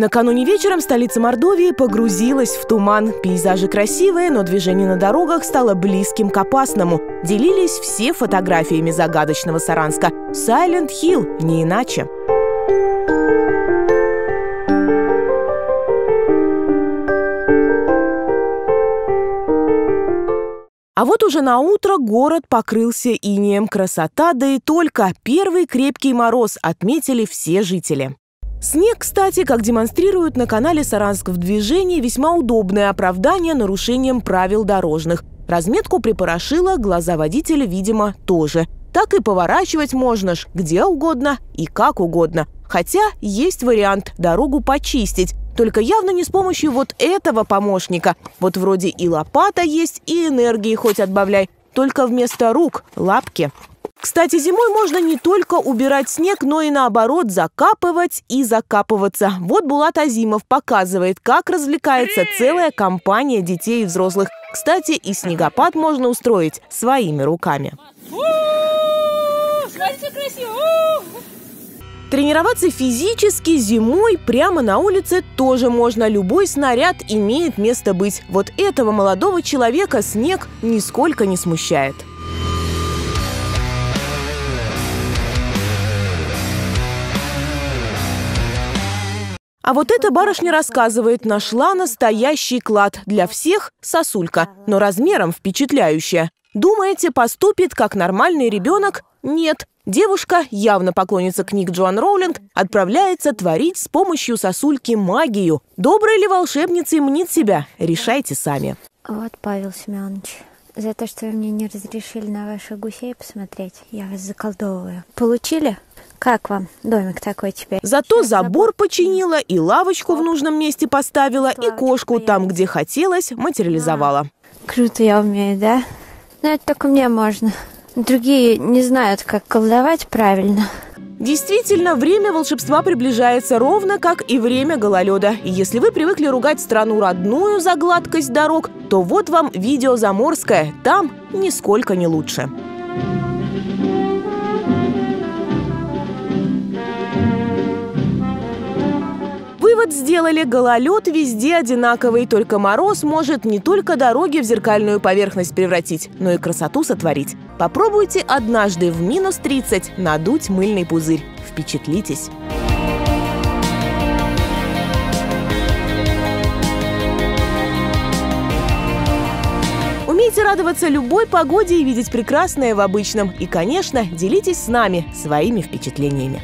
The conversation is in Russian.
Накануне вечером столица Мордовии погрузилась в туман. Пейзажи красивые, но движение на дорогах стало близким к опасному. Делились все фотографиями загадочного Саранска. Silent Hill, не иначе. А вот уже на утро город покрылся инеем. Красота, да и только. Первый крепкий мороз отметили все жители. Снег, кстати, как демонстрируют на канале «Саранск в движении», весьма удобное оправдание нарушением правил дорожных. Разметку припорошило, глаза водителя, видимо, тоже. Так и поворачивать можно ж где угодно и как угодно. Хотя есть вариант дорогу почистить. Только явно не с помощью вот этого помощника. Вот вроде и лопата есть, и энергии хоть отбавляй. Только вместо рук – лапки. Кстати, зимой можно не только убирать снег, но и наоборот закапывать и закапываться. Вот Булат Азимов показывает, как развлекается целая компания детей и взрослых. Кстати, и снегопад можно устроить своими руками. Тренироваться физически зимой прямо на улице тоже можно. Любой снаряд имеет место быть. Вот этого молодого человека снег нисколько не смущает. А вот эта барышня рассказывает, нашла настоящий клад. Для всех сосулька, но размером впечатляющая. Думаете, поступит как нормальный ребенок? Нет. Девушка, явно поклонница книг Джоан Роулинг, отправляется творить с помощью сосульки магию. Доброй ли волшебницей мнит себя? Решайте сами. Вот, Павел Семенович, за то, что вы мне не разрешили на ваших гусей посмотреть, я вас заколдовываю. Получили? Как вам домик такой теперь? Зато забор починила, и лавочку в нужном месте поставила, и кошку там, где хотелось, материализовала. Круто я умею, да? Но это только мне можно. Другие не знают, как колдовать правильно. Действительно, время волшебства приближается ровно как и время гололеда. И если вы привыкли ругать страну родную за гладкость дорог, то вот вам видео заморское. Там нисколько не лучше. Гололед сделали. Гололед везде одинаковый, только мороз может не только дороги в зеркальную поверхность превратить, но и красоту сотворить. Попробуйте однажды в минус 30 надуть мыльный пузырь. Впечатлитесь! Умейте радоваться любой погоде и видеть прекрасное в обычном. И, конечно, делитесь с нами своими впечатлениями.